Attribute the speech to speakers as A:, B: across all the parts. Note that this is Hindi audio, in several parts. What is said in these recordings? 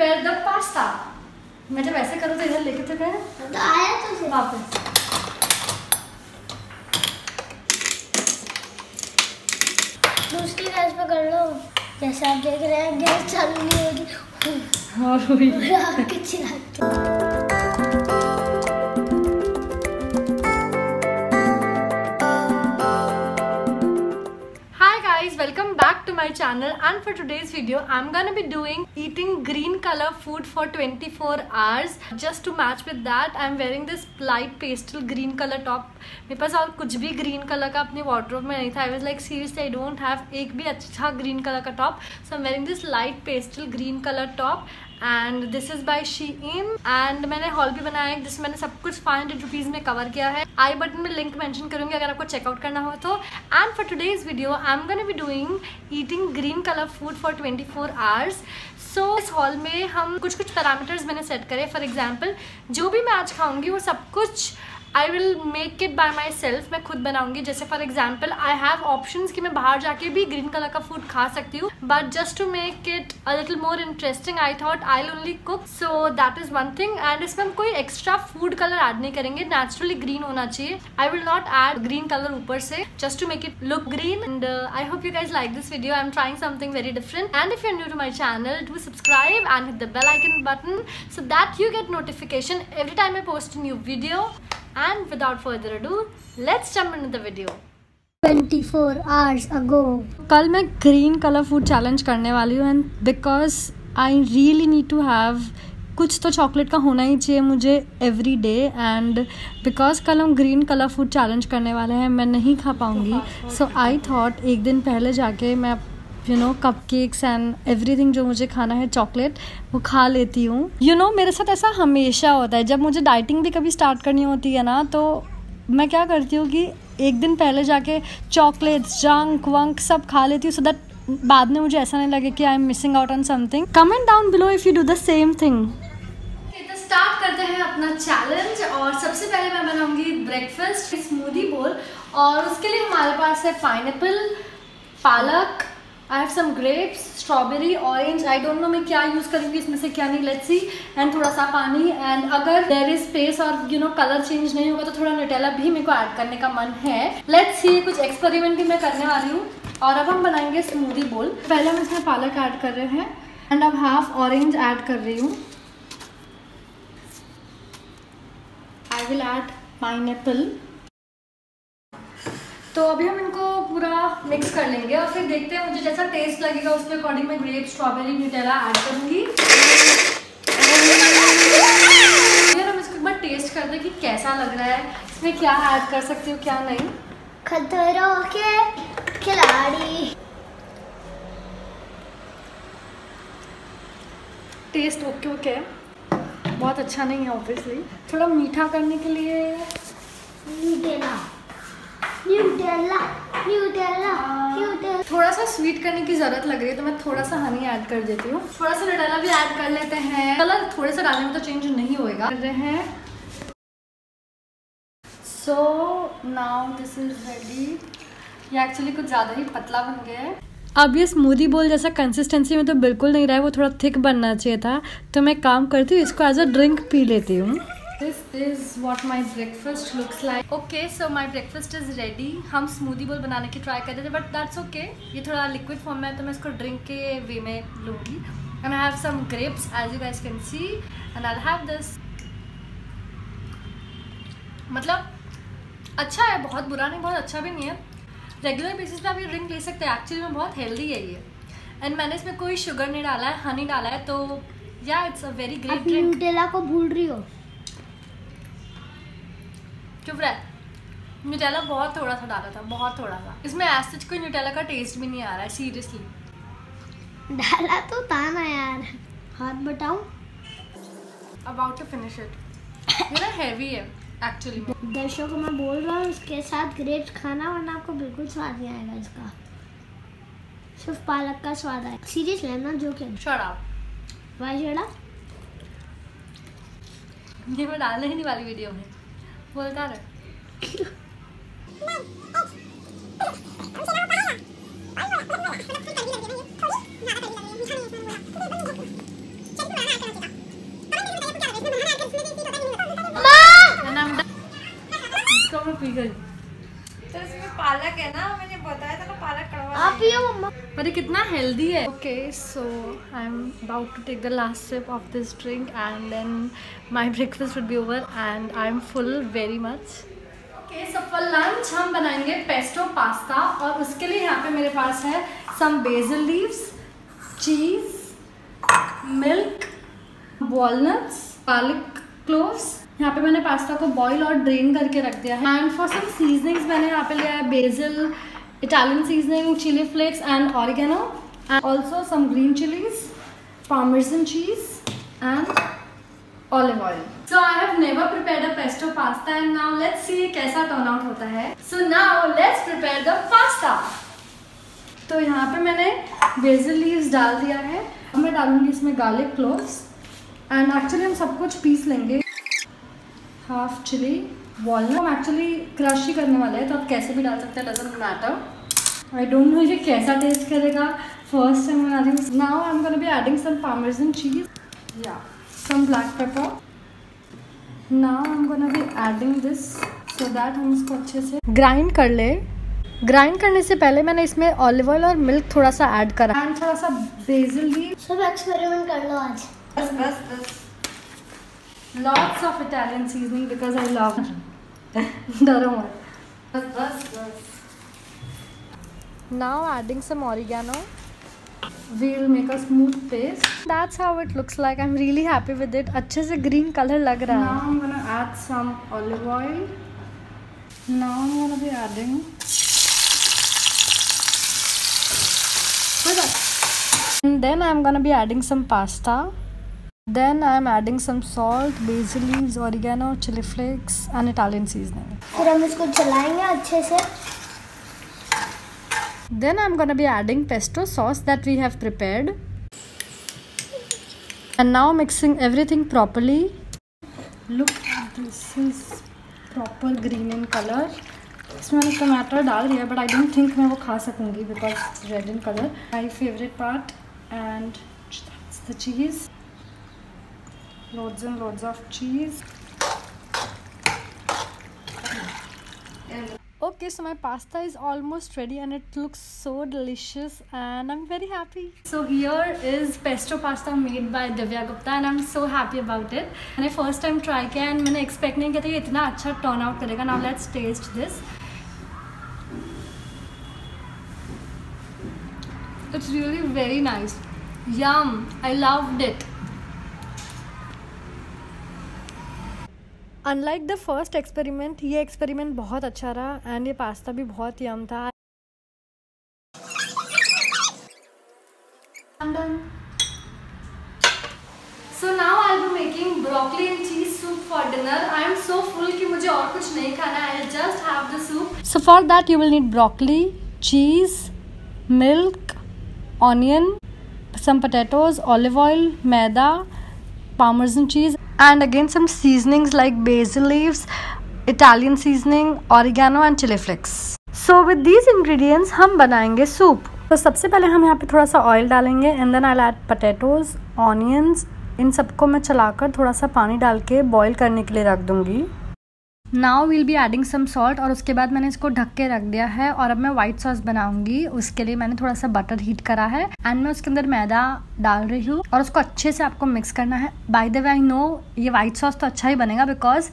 A: प्रिपेयर द पास्ता मैं जब ऐसे करूँ तो इधर लेके तो गए
B: तो आया तो फिर।
A: वापस।
B: दूसरी गैस पे कर लो। जैसे आप देख रहे हैं गैस चालू नहीं होगी।
A: और हुई
B: और आके चिल्लाते।
A: channel and for today's video I'm gonna be doing eating green color food for 24 hours. Just to match with that I'm wearing this light pastel green color top. मेरे पास और कुछ भी green color का अपने wardrobe में नहीं था. I was like seriously I don't have एक भी अच्छा green color का top. So I'm wearing this light pastel green color top And this is by Shein and मैंने हॉल भी बनाया है जिसमें मैंने सब कुछ फाइव हंड्रेड रुपीज़ में कवर किया है। आई बटन में लिंक मैंशन करूँगी अगर आपको चेकआउट करना हो तो। And for today's video I am gonna be doing eating green colour food for twenty four hours so इस हॉल में हम कुछ कुछ पैरामीटर्स मैंने सेट करे। फॉर एग्ज़ाम्पल जो भी मैं आज खाऊँगी, वो सब कुछ I will make it by myself मैं खुद बनाऊँगी। जैसे for example I have option कि मैं बाहर जाके भी ग्रीन कलर का फ़ूड खा सकती हूँ। But just to make it a little more interesting I thought I only cook so that is one thing and इसमें हम कोई एक्स्ट्रा फ़ूड कलर ऐड नहीं करेंगे। नेचुरली ग्रीन होना चाहिए। I will not add green colour ऊपर से। Just to make it look green and I hope you guys like this video. I'm trying something very different. And if you're new to my channel, do subscribe and hit the bell icon button so that you get notification every time i post a new video. And without further ado let's jump into the video.
B: 24 hours ago.
A: कल मैं ग्रीन कलर फ़ूड चैलेंज करने वाली हूँ and because I really need to have कुछ तो चॉकलेट का होना ही चाहिए मुझे एवरी डे एंड बिकॉज़ कल हम ग्रीन कलर फ़ूड चैलेंज करने वाले हैं मैं नहीं खा पाऊँगी। सो आई थॉट एक दिन पहले जाके मैं you know cupcakes and everything जो मुझे खाना है चॉकलेट वो खा लेती हूँ। यू नो मेरे साथ ऐसा हमेशा होता है। जब मुझे डाइटिंग भी कभी स्टार्ट करनी होती है ना तो मैं क्या करती हूँ कि एक दिन पहले जाके चॉकलेट्स जंक वंक सब खा लेती हूँ सो दैट बाद में मुझे ऐसा नहीं लगे कि I am missing out on something comment down below if you do the same thing start करते हैं अपना चैलेंज और सबसे पहले मैं बनाऊँगी ब्रेकफास्ट स्मूदी बोल और उसके लिए हमारे पास है pineapple palak I have some grapes strawberry orange I don't know मैं क्या यूज़ करूँगी इसमें से, क्या नहीं लेट्स सी एंड थोड़ा सा पानी. एंड अगर देर इज़ स्पेस और यू नो कलर चेंज नहीं होगा तो थोड़ा न्यूटेला भी मेरे को ऐड करने का मन है. लेट्स सी कुछ एक्सपेरिमेंट भी मैं करने वाली हूँ. और अब हम बनाएँगे स्मूदी बोल पहले हम इसमें पालक ऐड कर रहे हैं. एंड अब हाफ़ ऑरेंज ऐड कर रही हूँ. आई विल ऐड पाइन तो अभी हम इनको पूरा मिक्स कर लेंगे और फिर देखते हैं मुझे जैसा टेस्ट लगेगा उसके अकॉर्डिंग मैं ग्रेप स्ट्रॉबेरी न्यूटेला ऐड करूँगी। फिर हम इसको एक बार टेस्ट करते हैं कि कैसा लग रहा है। इसमें क्या ऐड कर सकती हूँ क्या नहीं?
B: खतरों के खिलाड़ी।
A: टेस्ट ओके ओके है बहुत अच्छा नहीं है ऑब्वियसली थोड़ा मीठा करने के लिए
B: न्यूटेला न्यूटेला न्यूटेला न्यूटेला
A: थोड़ा सा स्वीट करने की ज़रूरत लग रही है तो मैं थोड़ा सा हनी ऐड कर देती हूँ। थोड़ा सा नटाला भी ऐड कर लेते हैं। कलर थोड़े से डालने में तो चेंज नहीं होएगा। कर रहे हैं। So now this is ready ये एक्चुअली कुछ ज़्यादा ही पतला बन गया है। अब ये स्मूदी बोल जैसा कंसिस्टेंसी में तो बिल्कुल नहीं रहा है वो थोड़ा थिक बनना चाहिए था। तो मैं काम करती हूँ इसको एज अ ड्रिंक पी लेती हूँ। This is what my breakfast looks like okay so my breakfast is ready हम स्मूदी बोल बनाने की ट्राई कर रहे थे बट दैट्स ओके ये थोड़ा लिक्विड फॉर्म में है तो मैं इसको ड्रिंक के वे में लूँगी. And I have some grapes as you guys can see and I have this मतलब अच्छा है बहुत बुरा नहीं बहुत अच्छा भी नहीं है. रेगुलर बेसिस पे आप ये ड्रिंक ले सकते हैं. एक्चुअली में बहुत हेल्दी है ये. एंड मैंने इसमें कोई शुगर नहीं डाला है हनी डाला है तो या it's a
B: very
A: great
B: drink को भूल रही हो?
A: चुप रह न्यूटेला बहुत थोड़ा सा डाला था बहुत थोड़ा सा। इसमें एसिड कोई न्यूटेला का टेस्ट भी नहीं आ रहा है सीरियसली
B: डाला तो था ना यार। हाथ बताऊँ
A: अबाउट टू फिनिश इट ना हैवी है एक्चुअली
B: दर्शकों को मैं बोल रहा हूँ इसके साथ ग्रेप्स खाना वरना आपको बिल्कुल स्वाद नहीं आएगा इसका। सिर्फ़ पालक का स्वाद आएगा। सीरियस लेना जो कि
A: अप
B: वाई शेड़ा
A: ये मैं डालने ही नहीं वाली वीडियो में। बोलता रहे
C: तो पालक है ना मैंने बताया था ना पालक करवा
B: आप पियो मम्मा।
A: पर ये कितना हेल्दी है। Okay so I am about to take the last sip of this drink and then my breakfast would be over and I am full very much okay so for lunch हम बनाएँगे पेस्टो पास्ता और उसके लिए यहाँ पे मेरे पास है some basil leaves cheese milk walnuts garlic cloves यहाँ पे मैंने पास्ता को बॉईल और ड्रेन करके रख दिया है। एंड फॉर सम सीजनिंग्स मैंने यहाँ पे लिया है basil Italian seasoning chilli flakes and oregano and also some green chillies parmesan cheese and olive oil. So I have never prepared a pesto pasta and now let's see कैसा turn out होता है. So now let's prepare the pasta. तो यहाँ पे मैंने बेजल लीव्स डाल दिया है अब मैं डालूँगी इसमें गार्लिक क्लोव्स एंड एक्चुअली हम सब कुछ पीस लेंगे हाफ़ चिली वॉलनट हम एक्चुअली क्रश ही करने वाले हैं तो आप कैसे भी डाल सकते हैं doesn't matter I don't know ये कैसा टेस्ट करेगा. फ़र्स्ट टाइम बना रही हूँ. Now I am gonna be adding some parmesan cheese या some black pepper now I am gonna be adding this so that हम इसको अच्छे से ग्राइंड कर ले. ग्राइंड करने से पहले मैंने इसमें ऑलिव ऑयल और मिल्क थोड़ा सा ऐड करा. एंड थोड़ा सा बेसिल ली
B: सब एक्सपेरिमेंट कर लो आज.
C: बस बस बस
A: lots of Italian seasoning because I love डरो मत
C: बस बस बस
A: Now adding some oregano. We'll make a smooth paste. That's how it looks like. I'm really happy with it. अच्छे से green color लग रहा है. Now I'm gonna add some olive oil. Now I'm gonna be adding. And then I'm gonna be adding some pasta. Then I'm adding some salt, basil leaves, oregano, chili flakes, and Italian seasoning.
B: फिर हम इसको चलाएँगे अच्छे से
A: Then I'm gonna be adding pesto sauce that we have prepared. And now mixing everything properly. Look, this is proper green in color. इसमें मैंने टमाटर डाल दिया बट आई डोंट थिंक मैं वो खा सकूँगी because red in colour my favourite part and the cheese loads and loads of cheese okay so my pasta is almost ready and it looks so delicious and i'm very happy so here is pesto pasta made by divya gupta and i'm so happy about it मैंने first time try किया and मैंने expect नहीं किया था ये इतना अच्छा turn out करेगा now let's taste this it's really very nice yum i loved it unlike the first experiment ये एक्सपेरिमेंट बहुत अच्छा रहा एंड ये पास्ता भी बहुत यम था। So now I be making broccoli and cheese soup for dinner I am so full कि मुझे और कुछ नहीं खाना I just have the soup so for that you will need broccoli cheese milk onion some potatoes olive oil maida parmesan cheese. And again some seasonings like basil leaves Italian seasoning oregano and chili flakes so with these ingredients हम बनाएँगे सूप तो सबसे पहले हम यहाँ पे थोड़ा सा ऑयल डालेंगे and then I add potatoes onions इन सबको मैं चलाकर थोड़ा सा पानी डाल के बॉईल करने के लिए रख दूँगी now will be adding some salt और उसके बाद मैंने इसको ढक के रख दिया है और अब मैं व्हाइट सॉस बनाऊँगी। उसके लिए मैंने थोड़ा सा बटर हीट करा है एंड मैं उसके अंदर मैदा डाल रही हूँ और उसको अच्छे से आपको मिक्स करना है। By the way I know ये व्हाइट सॉस तो अच्छा ही बनेगा बिकॉज़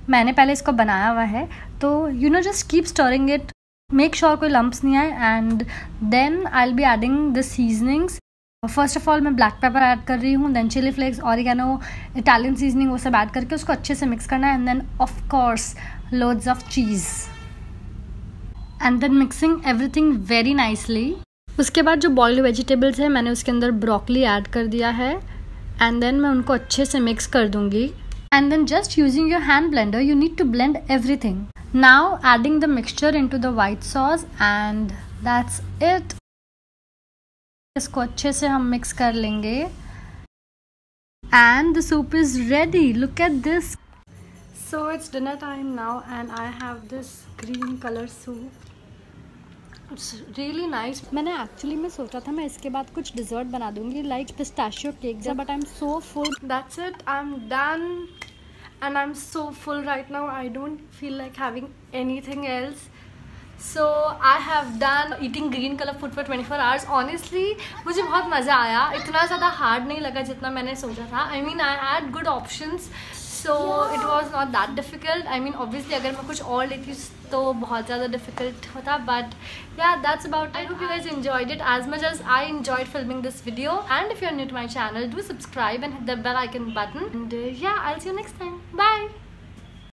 A: मैंने पहले इसको बनाया हुआ है। तो you know just keep stirring it make sure कोई लम्ब्स नहीं आए and then I will be adding the seasonings first of all मैं ब्लैक पेपर ऐड कर रही हूँ देन चिली फ्लेक्स और ऑरिगेनो इटालियन सीजनिंग वो सब ऐड करके उसको अच्छे से मिक्स करना है and then of course loads of cheese and then mixing everything very nicely उसके बाद जो बॉइल्ड वेजिटेबल्स है, मैंने उसके अंदर ब्रोकली ऐड कर दिया है एंड देन मैं उनको अच्छे से मिक्स कर दूँगी. And then just using your hand blender you need to blend everything now adding the mixture into the white sauce and that's it इसको अच्छे से हम मिक्स कर लेंगे। And the soup is ready look at this so it's dinner time now and I have this green colour soup it's really nice मैंने एक्चुअली में सोचा था मैं इसके बाद कुछ डिज़र्ट बना दूँगी like pistachio cake but I am so full that's it I am done and I'm so full right now. I don't feel like having anything else. So I have done eating green colour food for twenty four hours honestly मुझे बहुत मज़ा आया। इतना ज़्यादा हार्ड नहीं लगा जितना मैंने सोचा था। I mean I had good option so it was not that difficult I mean obviously अगर मैं कुछ और लेती तो बहुत ज़्यादा डिफ़िकल्ट होता बट या that's about I hope you guys enjoyed it as much as I enjoyed filming this video. And if you're new to my channel do subscribe and hit the bell icon button. And uh, yeah I'll see you next time. Bye!